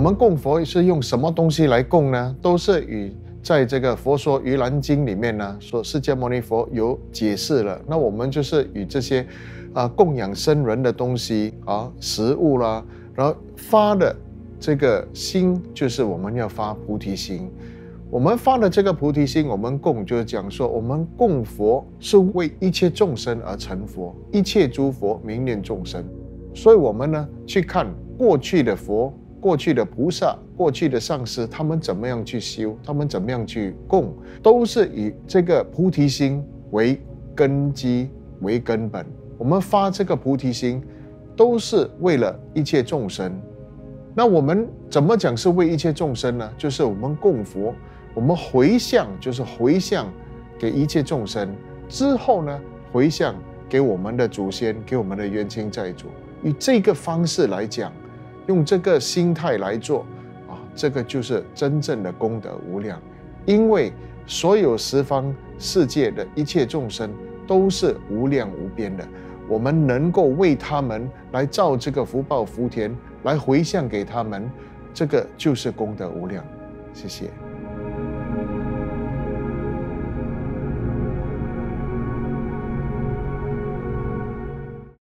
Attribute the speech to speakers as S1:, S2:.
S1: 我们供佛是用什么东西来供呢？都是与在这个《佛说盂兰经》里面呢，说释迦牟尼佛有解释了。那我们就是与这些啊供养生人的东西啊食物啦，然后发的这个心，就是我们要发菩提心。我们发的这个菩提心，我们供就是讲说，我们供佛是为一切众生而成佛，一切诸佛名念众生。所以，我们呢去看过去的佛、过去的菩萨、过去的上师，他们怎么样去修，他们怎么样去供，都是以这个菩提心为根基、为根本。我们发这个菩提心，都是为了一切众生。那我们怎么讲是为一切众生呢？就是我们供佛。我们回向就是回向给一切众生，之后呢，回向给我们的祖先，给我们的冤亲债主。以这个方式来讲，用这个心态来做，啊，这个就是真正的功德无量。因为所有十方世界的一切众生都是无量无边的，我们能够为他们来造这个福报福田，来回向给他们，这个就是功德无量。谢谢。